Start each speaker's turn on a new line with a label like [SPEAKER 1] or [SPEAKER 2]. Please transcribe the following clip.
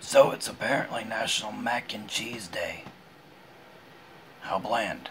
[SPEAKER 1] So it's apparently National Mac and Cheese Day. How bland.